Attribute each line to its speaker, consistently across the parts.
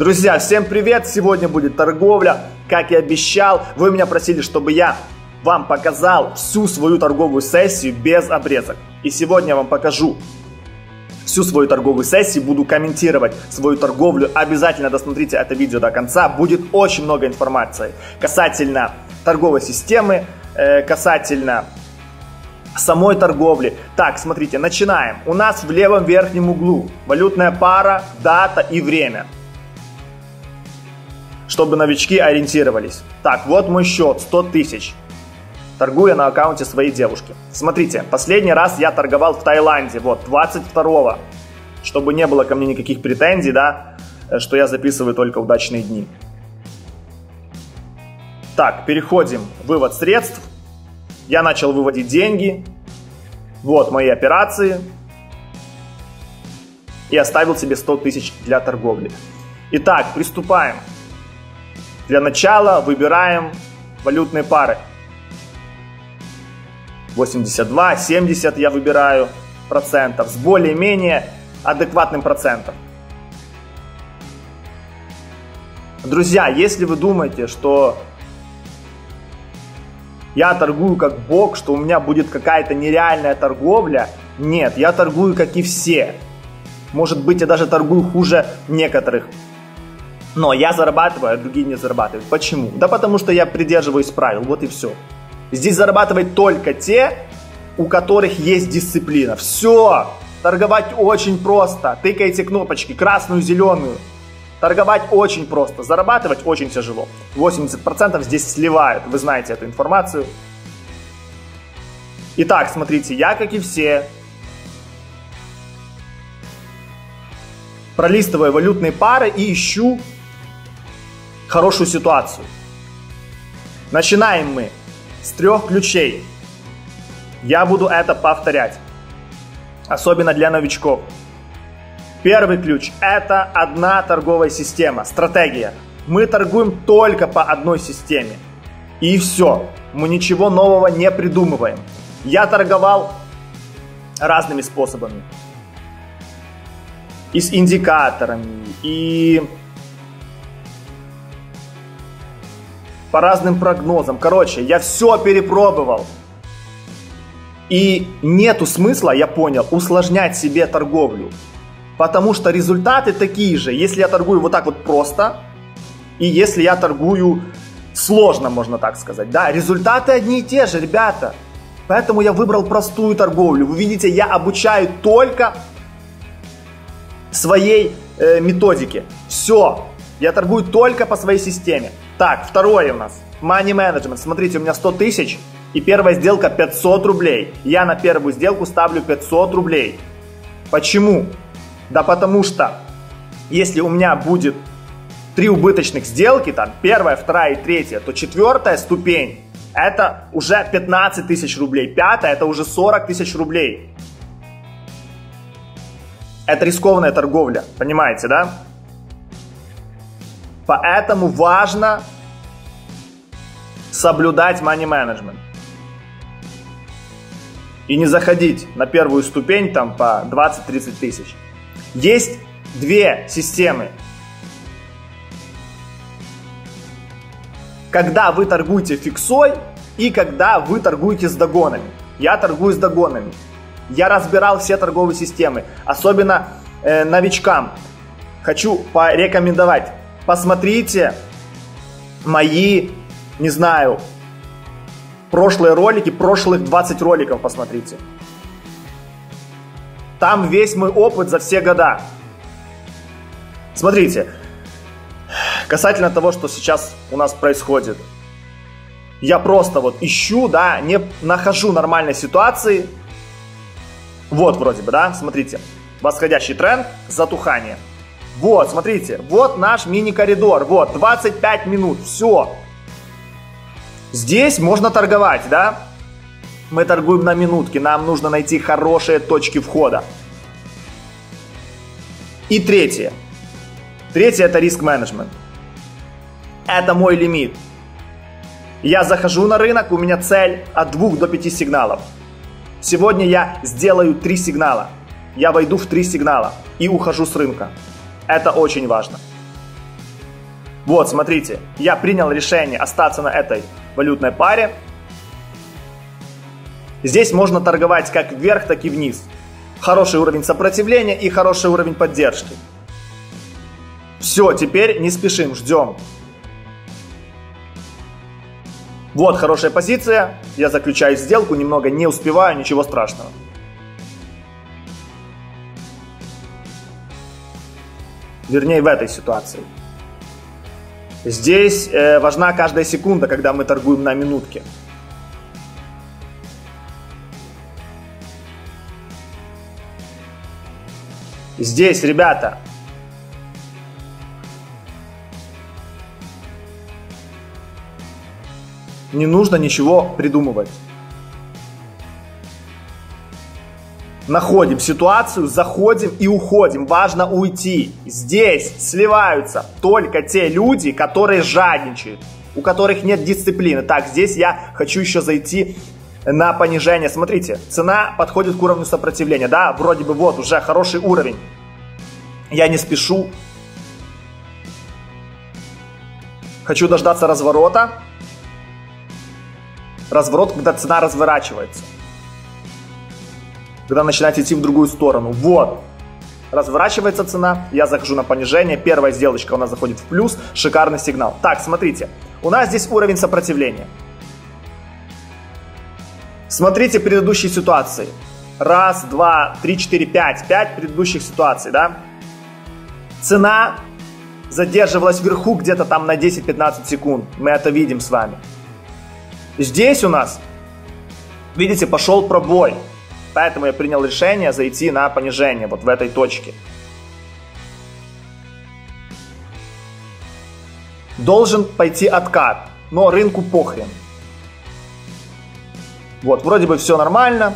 Speaker 1: Друзья, всем привет! Сегодня будет торговля. Как и обещал, вы меня просили, чтобы я вам показал всю свою торговую сессию без обрезок. И сегодня я вам покажу всю свою торговую сессию, буду комментировать свою торговлю. Обязательно досмотрите это видео до конца. Будет очень много информации касательно торговой системы, э, касательно самой торговли. Так, смотрите, начинаем. У нас в левом верхнем углу валютная пара, дата и время. Чтобы новички ориентировались. Так, вот мой счет, 100 тысяч. Торгую на аккаунте своей девушки. Смотрите, последний раз я торговал в Таиланде, вот, 22-го. Чтобы не было ко мне никаких претензий, да, что я записываю только удачные дни. Так, переходим. Вывод средств. Я начал выводить деньги. Вот мои операции. И оставил себе 100 тысяч для торговли. Итак, приступаем. Для начала выбираем валютные пары. 82, 70 я выбираю процентов с более-менее адекватным процентом. Друзья, если вы думаете, что я торгую как бог, что у меня будет какая-то нереальная торговля. Нет, я торгую как и все. Может быть, я даже торгую хуже некоторых. Но я зарабатываю, а другие не зарабатывают. Почему? Да потому что я придерживаюсь правил, вот и все. Здесь зарабатывают только те, у которых есть дисциплина. Все, торговать очень просто. Тыкайте кнопочки, красную, зеленую. Торговать очень просто, зарабатывать очень тяжело. 80% здесь сливают, вы знаете эту информацию. Итак, смотрите, я, как и все, пролистываю валютные пары и ищу хорошую ситуацию. Начинаем мы с трех ключей. Я буду это повторять, особенно для новичков. Первый ключ – это одна торговая система, стратегия. Мы торгуем только по одной системе. И все. Мы ничего нового не придумываем. Я торговал разными способами. И с индикаторами, и по разным прогнозам. Короче, я все перепробовал. И нету смысла, я понял, усложнять себе торговлю. Потому что результаты такие же, если я торгую вот так вот просто, и если я торгую сложно, можно так сказать. Да, результаты одни и те же, ребята. Поэтому я выбрал простую торговлю. Вы видите, я обучаю только своей э, методике. Все. Я торгую только по своей системе. Так, второе у нас. Money Management. Смотрите, у меня 100 тысяч. И первая сделка 500 рублей. Я на первую сделку ставлю 500 рублей. Почему? Да потому что, если у меня будет три убыточных сделки, там первая, вторая и третья, то четвертая ступень это уже 15 тысяч рублей, пятая это уже 40 тысяч рублей. Это рискованная торговля, понимаете, да? Поэтому важно соблюдать money management. И не заходить на первую ступень там по 20-30 тысяч. Есть две системы. Когда вы торгуете фиксой и когда вы торгуете с догонами. Я торгую с догонами. Я разбирал все торговые системы, особенно э, новичкам. Хочу порекомендовать. Посмотрите мои, не знаю, прошлые ролики, прошлых 20 роликов посмотрите. Там весь мой опыт за все года. Смотрите, касательно того, что сейчас у нас происходит. Я просто вот ищу, да, не нахожу нормальной ситуации. Вот вроде бы, да, смотрите. Восходящий тренд, затухание. Вот, смотрите, вот наш мини-коридор, вот, 25 минут, все. Здесь можно торговать, да? Мы торгуем на минутки, нам нужно найти хорошие точки входа. И третье. Третье это риск менеджмент. Это мой лимит. Я захожу на рынок, у меня цель от 2 до 5 сигналов. Сегодня я сделаю 3 сигнала. Я войду в 3 сигнала и ухожу с рынка. Это очень важно. Вот, смотрите, я принял решение остаться на этой валютной паре. Здесь можно торговать как вверх, так и вниз. Хороший уровень сопротивления и хороший уровень поддержки. Все, теперь не спешим, ждем. Вот хорошая позиция. Я заключаю сделку, немного не успеваю, ничего страшного. Вернее, в этой ситуации. Здесь э, важна каждая секунда, когда мы торгуем на минутке. Здесь, ребята, не нужно ничего придумывать. Находим ситуацию, заходим и уходим. Важно уйти. Здесь сливаются только те люди, которые жадничают, у которых нет дисциплины. Так, здесь я хочу еще зайти на понижение. Смотрите, цена подходит к уровню сопротивления. Да, вроде бы вот уже хороший уровень. Я не спешу. Хочу дождаться разворота разворот, когда цена разворачивается. Когда начинает идти в другую сторону. Вот. Разворачивается цена, я захожу на понижение, первая сделочка у нас заходит в плюс, шикарный сигнал. Так, смотрите, у нас здесь уровень сопротивления. Смотрите предыдущие ситуации. Раз, два, три, четыре, пять. Пять предыдущих ситуаций, да? Цена задерживалась вверху где-то там на 10-15 секунд. Мы это видим с вами. Здесь у нас, видите, пошел пробой. Поэтому я принял решение зайти на понижение вот в этой точке. Должен пойти откат, но рынку похрен. Вот, вроде бы все нормально,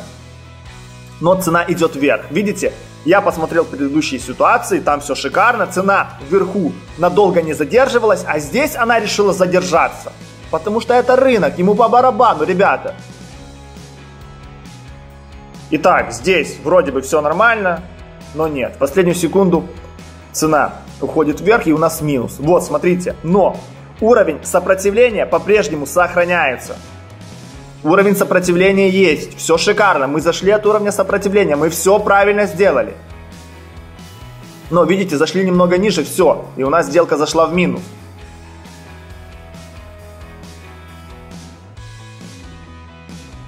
Speaker 1: но цена идет вверх. Видите, я посмотрел предыдущие ситуации, там все шикарно, цена вверху надолго не задерживалась, а здесь она решила задержаться. Потому что это рынок, ему по барабану, ребята. Итак, здесь вроде бы все нормально, но нет. В последнюю секунду цена уходит вверх и у нас минус. Вот, смотрите. Но уровень сопротивления по-прежнему сохраняется. Уровень сопротивления есть. Все шикарно. Мы зашли от уровня сопротивления. Мы все правильно сделали. Но, видите, зашли немного ниже, все. И у нас сделка зашла в минус.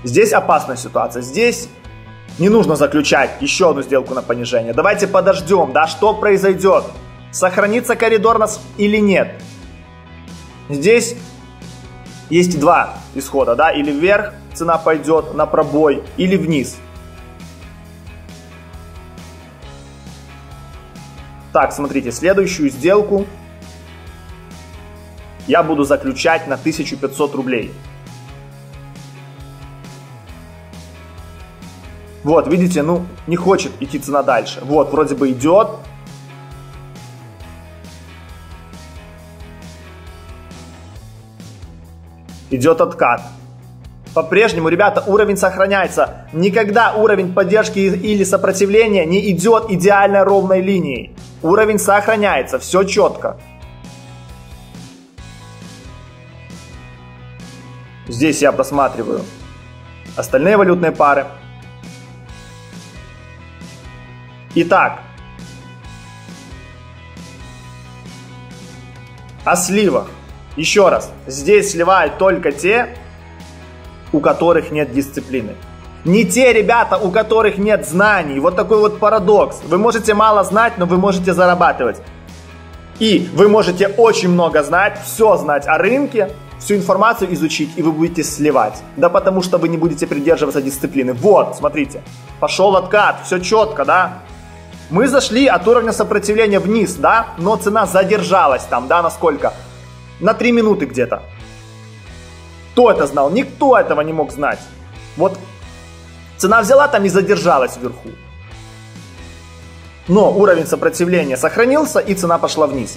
Speaker 1: Здесь опасная ситуация. Здесь не нужно заключать еще одну сделку на понижение. Давайте подождем, да, что произойдет. Сохранится коридор нас или нет. Здесь есть два исхода, да, или вверх цена пойдет на пробой, или вниз. Так, смотрите, следующую сделку я буду заключать на 1500 рублей. Вот, видите, ну, не хочет идти цена дальше. Вот, вроде бы идет. Идет откат. По-прежнему, ребята, уровень сохраняется. Никогда уровень поддержки или сопротивления не идет идеально ровной линией. Уровень сохраняется, все четко. Здесь я просматриваю остальные валютные пары. Итак, о сливах. Еще раз, здесь сливают только те, у которых нет дисциплины. Не те ребята, у которых нет знаний. Вот такой вот парадокс. Вы можете мало знать, но вы можете зарабатывать. И вы можете очень много знать, все знать о рынке, всю информацию изучить, и вы будете сливать. Да потому что вы не будете придерживаться дисциплины. Вот, смотрите, пошел откат, все четко, да? Мы зашли от уровня сопротивления вниз, да, но цена задержалась там, да, на сколько? На 3 минуты где-то. Кто это знал? Никто этого не мог знать. Вот цена взяла там и задержалась вверху. Но уровень сопротивления сохранился и цена пошла вниз.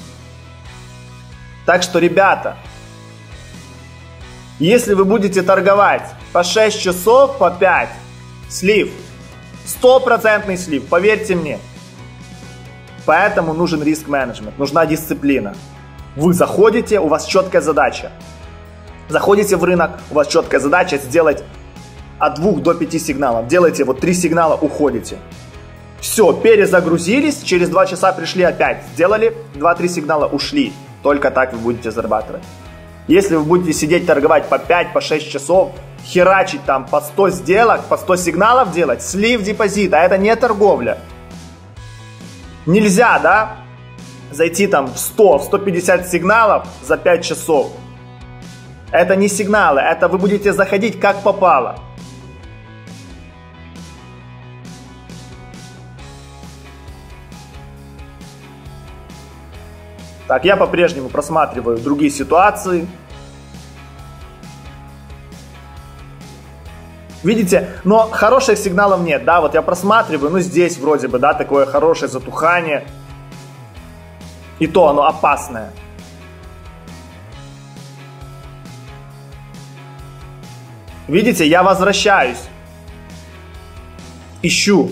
Speaker 1: Так что, ребята, если вы будете торговать по 6 часов, по 5, слив, стопроцентный слив, поверьте мне, Поэтому нужен риск-менеджмент, нужна дисциплина. Вы заходите, у вас четкая задача. Заходите в рынок, у вас четкая задача сделать от 2 до 5 сигналов. Делаете вот 3 сигнала, уходите. Все, перезагрузились, через 2 часа пришли опять, сделали 2-3 сигнала, ушли. Только так вы будете зарабатывать. Если вы будете сидеть торговать по 5, по 6 часов, херачить там по 100 сделок, по 100 сигналов делать, слив депозита, это не торговля. Нельзя, да, зайти там в 100, в 150 сигналов за 5 часов. Это не сигналы, это вы будете заходить как попало. Так, я по-прежнему просматриваю другие ситуации. Видите, но хороших сигналов нет, да, вот я просматриваю, ну здесь вроде бы, да, такое хорошее затухание. И то оно опасное. Видите, я возвращаюсь. Ищу.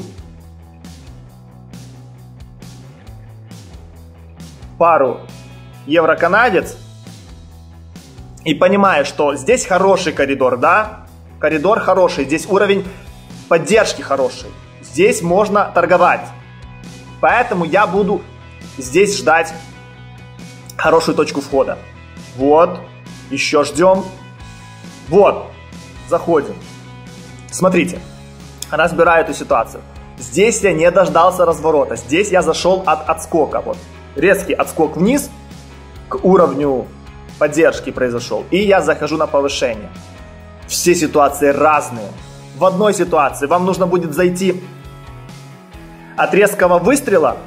Speaker 1: пару евро-канадец и понимаю, что здесь хороший коридор, да, коридор хороший, здесь уровень поддержки хороший, здесь можно торговать. Поэтому я буду здесь ждать хорошую точку входа. Вот, еще ждем. Вот, заходим. Смотрите, разбираю эту ситуацию. Здесь я не дождался разворота, здесь я зашел от отскока. Вот, резкий отскок вниз к уровню поддержки произошел. И я захожу на повышение. Все ситуации разные. В одной ситуации вам нужно будет зайти от резкого выстрела,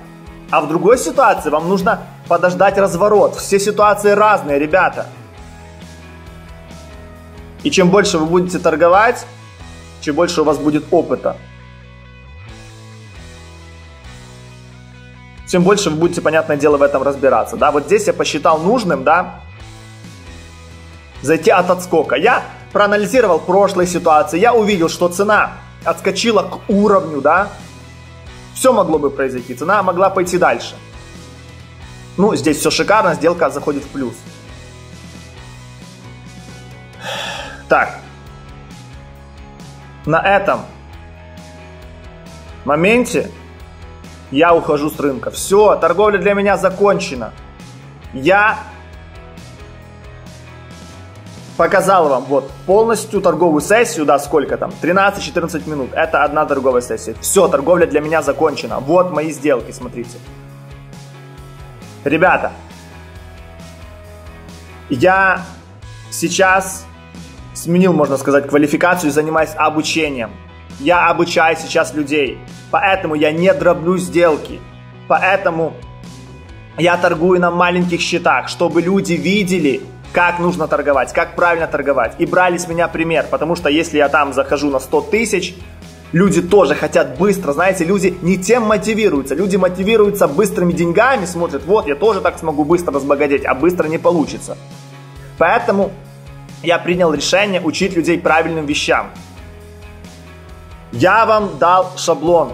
Speaker 1: а в другой ситуации вам нужно подождать разворот. Все ситуации разные, ребята. И чем больше вы будете торговать, чем больше у вас будет опыта. тем больше вы будете, понятное дело, в этом разбираться. Да? Вот здесь я посчитал нужным, да, зайти от отскока. Я проанализировал прошлые ситуации, я увидел, что цена отскочила к уровню, да, все могло бы произойти, цена могла пойти дальше. Ну, здесь все шикарно, сделка заходит в плюс. Так, на этом моменте я ухожу с рынка. Все, торговля для меня закончена. Я показал вам вот полностью торговую сессию, да, сколько там, 13-14 минут. Это одна торговая сессия. Все, торговля для меня закончена. Вот мои сделки, смотрите. Ребята, я сейчас сменил, можно сказать, квалификацию и занимаюсь обучением. Я обучаю сейчас людей. Поэтому я не дроблю сделки. Поэтому я торгую на маленьких счетах, чтобы люди видели, как нужно торговать, как правильно торговать. И брали с меня пример, потому что если я там захожу на 100 тысяч, люди тоже хотят быстро, знаете, люди не тем мотивируются, люди мотивируются быстрыми деньгами, смотрят, вот, я тоже так смогу быстро разбогатеть, а быстро не получится. Поэтому я принял решение учить людей правильным вещам. Я вам дал шаблон.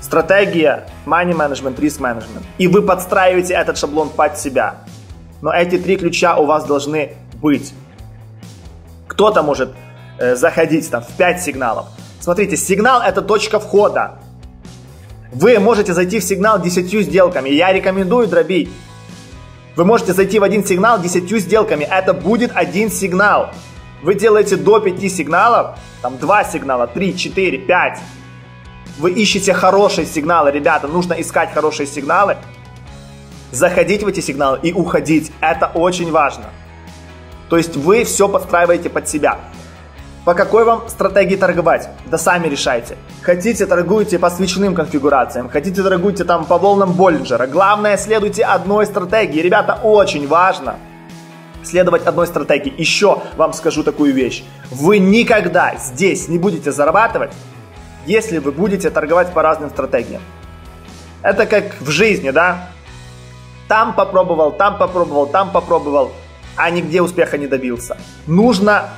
Speaker 1: Стратегия money management, risk management. И вы подстраиваете этот шаблон под себя. Но эти три ключа у вас должны быть. Кто-то может э, заходить там в 5 сигналов. Смотрите, сигнал это точка входа. Вы можете зайти в сигнал 10 сделками. Я рекомендую дробить. Вы можете зайти в один сигнал 10 сделками. Это будет один сигнал. Вы делаете до 5 сигналов, там 2 сигнала, 3, 4, 5. Вы ищете хорошие сигналы, ребята, нужно искать хорошие сигналы, заходить в эти сигналы и уходить. Это очень важно. То есть вы все подстраиваете под себя. По какой вам стратегии торговать? Да сами решайте. Хотите, торгуйте по свечным конфигурациям, хотите, торгуйте там по волнам Боллинджера. Главное, следуйте одной стратегии. Ребята, очень важно следовать одной стратегии. Еще вам скажу такую вещь. Вы никогда здесь не будете зарабатывать, если вы будете торговать по разным стратегиям. Это как в жизни, да? Там попробовал, там попробовал, там попробовал, а нигде успеха не добился. Нужно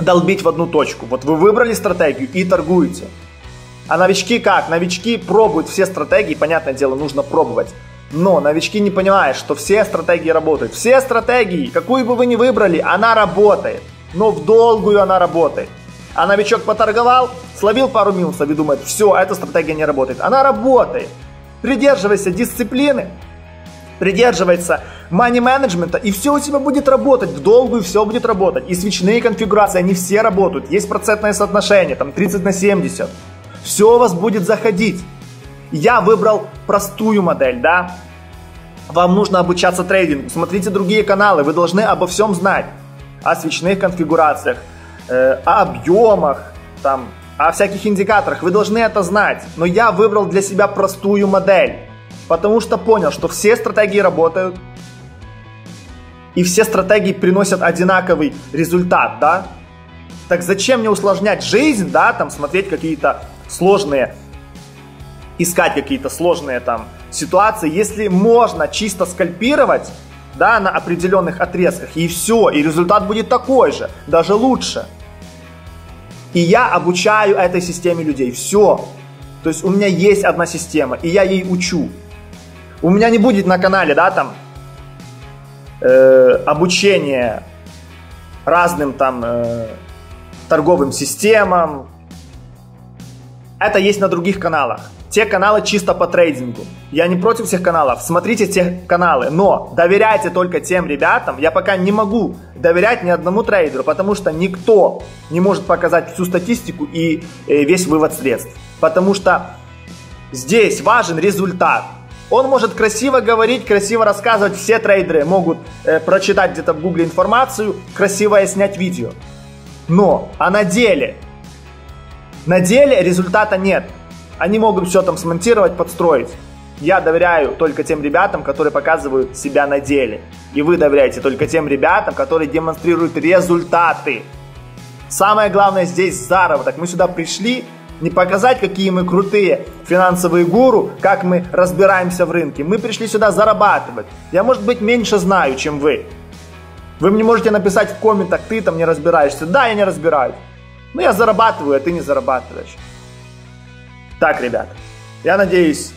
Speaker 1: долбить в одну точку. Вот вы выбрали стратегию и торгуете. А новички как? Новички пробуют все стратегии, понятное дело, нужно пробовать. Но новички не понимают, что все стратегии работают. Все стратегии, какую бы вы ни выбрали, она работает. Но в долгую она работает. А новичок поторговал, словил пару минусов и думает, все, эта стратегия не работает. Она работает. Придерживайся дисциплины, придерживается money менеджмента и все у тебя будет работать, в долгую все будет работать. И свечные конфигурации, они все работают. Есть процентное соотношение, там 30 на 70. Все у вас будет заходить. Я выбрал простую модель, да. Вам нужно обучаться трейдингу. Смотрите другие каналы, вы должны обо всем знать. О свечных конфигурациях, э, о объемах, там, о всяких индикаторах. Вы должны это знать. Но я выбрал для себя простую модель. Потому что понял, что все стратегии работают. И все стратегии приносят одинаковый результат, да? Так зачем мне усложнять жизнь, да, там смотреть какие-то сложные, искать какие-то сложные там ситуации, если можно чисто скальпировать, да, на определенных отрезках, и все, и результат будет такой же, даже лучше. И я обучаю этой системе людей, все. То есть у меня есть одна система, и я ей учу. У меня не будет на канале, да, там, э, обучение разным там э, торговым системам. Это есть на других каналах. Те каналы чисто по трейдингу. Я не против всех каналов. Смотрите те каналы. Но доверяйте только тем ребятам. Я пока не могу доверять ни одному трейдеру, потому что никто не может показать всю статистику и э, весь вывод средств. Потому что здесь важен результат. Он может красиво говорить, красиво рассказывать. Все трейдеры могут э, прочитать где-то в гугле информацию, красиво снять видео. Но, а на деле? На деле результата нет. Они могут все там смонтировать, подстроить. Я доверяю только тем ребятам, которые показывают себя на деле. И вы доверяете только тем ребятам, которые демонстрируют результаты. Самое главное здесь заработок. Мы сюда пришли не показать, какие мы крутые финансовые гуру, как мы разбираемся в рынке. Мы пришли сюда зарабатывать. Я, может быть, меньше знаю, чем вы. Вы мне можете написать в комментах, ты там не разбираешься. Да, я не разбираюсь. Но я зарабатываю, а ты не зарабатываешь. Так, ребят, я надеюсь,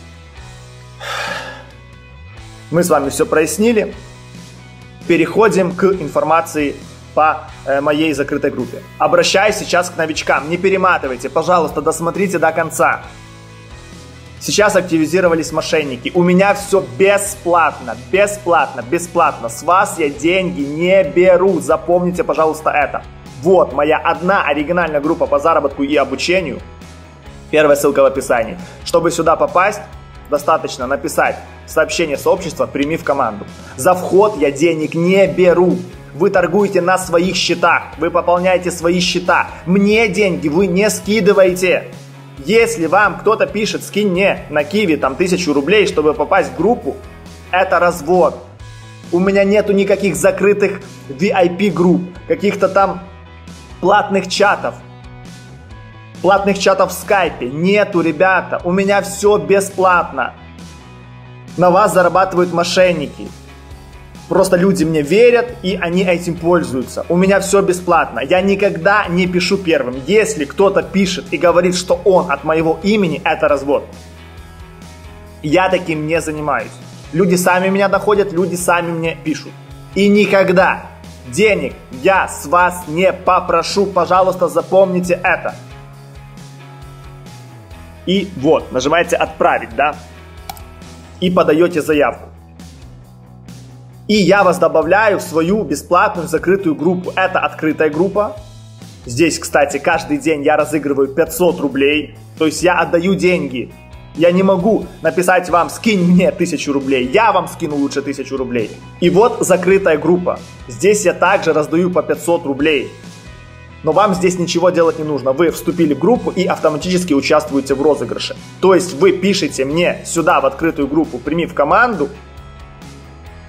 Speaker 1: мы с вами все прояснили. Переходим к информации по э, моей закрытой группе. Обращаюсь сейчас к новичкам. Не перематывайте, пожалуйста, досмотрите до конца. Сейчас активизировались мошенники. У меня все бесплатно, бесплатно, бесплатно. С вас я деньги не беру. Запомните, пожалуйста, это. Вот моя одна оригинальная группа по заработку и обучению. Первая ссылка в описании. Чтобы сюда попасть, достаточно написать сообщение сообщества «Прими в команду». За вход я денег не беру. Вы торгуете на своих счетах, вы пополняете свои счета. Мне деньги вы не скидываете. Если вам кто-то пишет, скинь мне на Киви там тысячу рублей, чтобы попасть в группу, это развод. У меня нету никаких закрытых VIP групп, каких-то там платных чатов, платных чатов в скайпе. Нету, ребята, у меня все бесплатно. На вас зарабатывают мошенники. Просто люди мне верят, и они этим пользуются. У меня все бесплатно. Я никогда не пишу первым. Если кто-то пишет и говорит, что он от моего имени, это развод. Я таким не занимаюсь. Люди сами меня доходят, люди сами мне пишут. И никогда денег я с вас не попрошу. Пожалуйста, запомните это. И вот, нажимаете «Отправить», да? И подаете заявку. И я вас добавляю в свою бесплатную закрытую группу. Это открытая группа. Здесь, кстати, каждый день я разыгрываю 500 рублей. То есть я отдаю деньги. Я не могу написать вам, скинь мне 1000 рублей. Я вам скину лучше 1000 рублей. И вот закрытая группа. Здесь я также раздаю по 500 рублей. Но вам здесь ничего делать не нужно. Вы вступили в группу и автоматически участвуете в розыгрыше. То есть вы пишете мне сюда в открытую группу «Прими в команду»,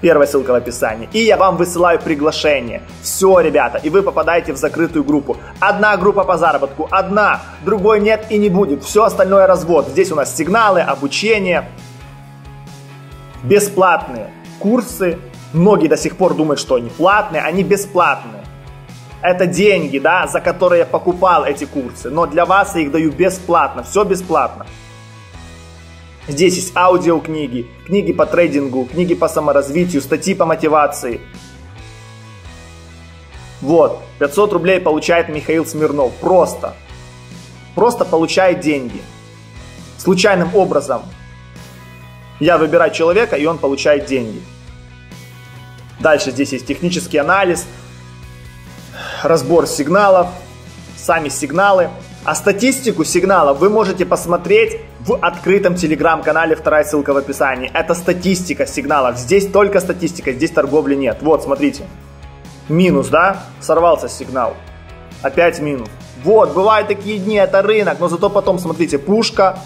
Speaker 1: Первая ссылка в описании. И я вам высылаю приглашение. Все, ребята, и вы попадаете в закрытую группу. Одна группа по заработку, одна, другой нет и не будет. Все остальное развод. Здесь у нас сигналы, обучение, бесплатные курсы. Многие до сих пор думают, что они платные, они бесплатные. Это деньги, да, за которые я покупал эти курсы. Но для вас я их даю бесплатно, все бесплатно. Здесь есть аудиокниги, книги по трейдингу, книги по саморазвитию, статьи по мотивации. Вот, 500 рублей получает Михаил Смирнов. Просто. Просто получает деньги. Случайным образом. Я выбираю человека, и он получает деньги. Дальше здесь есть технический анализ, разбор сигналов, сами сигналы. А статистику сигналов вы можете посмотреть в открытом телеграм-канале, вторая ссылка в описании. Это статистика сигналов. Здесь только статистика, здесь торговли нет. Вот, смотрите. Минус, да? Сорвался сигнал. Опять минус. Вот, бывают такие дни, это рынок, но зато потом, смотрите, пушка,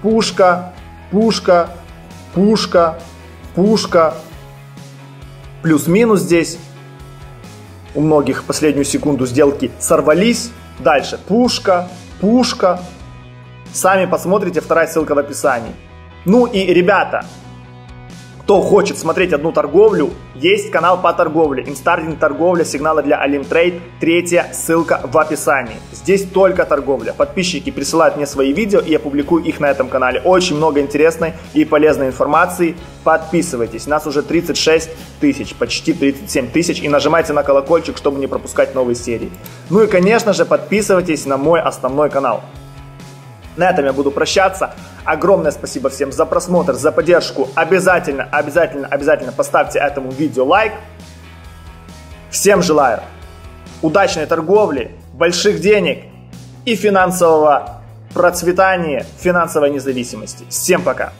Speaker 1: пушка, пушка, пушка, пушка. Плюс-минус здесь. У многих последнюю секунду сделки сорвались. Дальше пушка, пушка. Сами посмотрите, вторая ссылка в описании. Ну и, ребята, кто хочет смотреть одну торговлю, есть канал по торговле. Инстардинг торговля, сигналы для Olymp Trade. Третья ссылка в описании. Здесь только торговля. Подписчики присылают мне свои видео, и я публикую их на этом канале. Очень много интересной и полезной информации. Подписывайтесь. Нас уже 36 тысяч, почти 37 тысяч. И нажимайте на колокольчик, чтобы не пропускать новые серии. Ну и, конечно же, подписывайтесь на мой основной канал. На этом я буду прощаться. Огромное спасибо всем за просмотр, за поддержку. Обязательно, обязательно, обязательно поставьте этому видео лайк. Всем желаю удачной торговли, больших денег и финансового процветания, финансовой независимости. Всем пока!